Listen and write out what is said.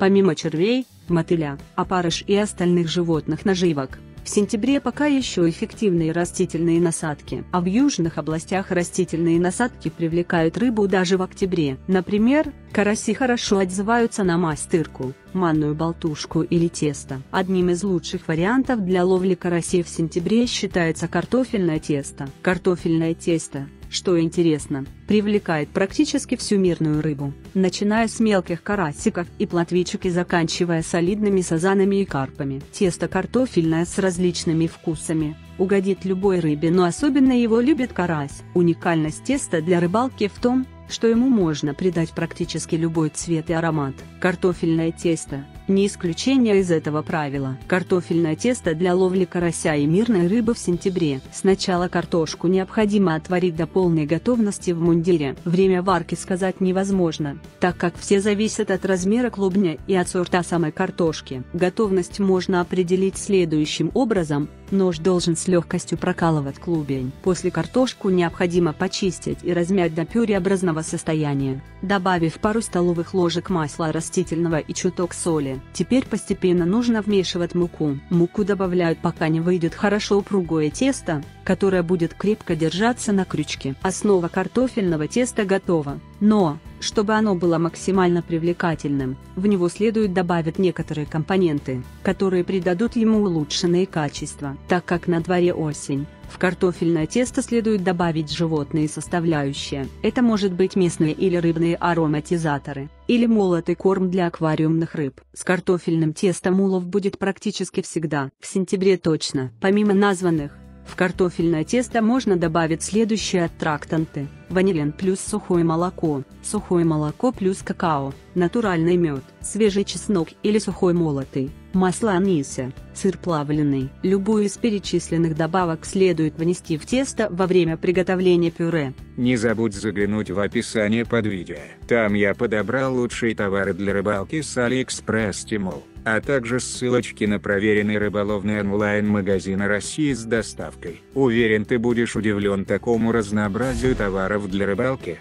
помимо червей, мотыля, опарыш и остальных животных наживок. В сентябре пока еще эффективные растительные насадки, а в южных областях растительные насадки привлекают рыбу даже в октябре. Например, караси хорошо отзываются на мастырку, манную болтушку или тесто. Одним из лучших вариантов для ловли карасей в сентябре считается картофельное тесто. Картофельное тесто что интересно, привлекает практически всю мирную рыбу, начиная с мелких карасиков и плотвичек и заканчивая солидными сазанами и карпами. Тесто картофельное с различными вкусами, угодит любой рыбе, но особенно его любит карась. Уникальность теста для рыбалки в том, что ему можно придать практически любой цвет и аромат. Картофельное тесто – не исключение из этого правила. Картофельное тесто для ловли карася и мирной рыбы в сентябре. Сначала картошку необходимо отварить до полной готовности в мундире. Время варки сказать невозможно, так как все зависят от размера клубня и от сорта самой картошки. Готовность можно определить следующим образом. Нож должен с легкостью прокалывать клубень. После картошку необходимо почистить и размять до пюреобразного состояния, добавив пару столовых ложек масла растительного и чуток соли. Теперь постепенно нужно вмешивать муку. Муку добавляют пока не выйдет хорошо упругое тесто, которое будет крепко держаться на крючке. Основа картофельного теста готова. Но, чтобы оно было максимально привлекательным, в него следует добавить некоторые компоненты, которые придадут ему улучшенные качества. Так как на дворе осень, в картофельное тесто следует добавить животные составляющие. Это может быть местные или рыбные ароматизаторы, или молотый корм для аквариумных рыб. С картофельным тестом улов будет практически всегда. В сентябре точно. Помимо названных, в картофельное тесто можно добавить следующие аттрактанты. Ванилин плюс сухое молоко, сухое молоко плюс какао, натуральный мед, свежий чеснок или сухой молотый, масло аниса, сыр плавленый. Любую из перечисленных добавок следует внести в тесто во время приготовления пюре. Не забудь заглянуть в описание под видео. Там я подобрал лучшие товары для рыбалки с AliExpress Тимол а также ссылочки на проверенный рыболовный онлайн-магазин России с доставкой. Уверен ты будешь удивлен такому разнообразию товаров для рыбалки.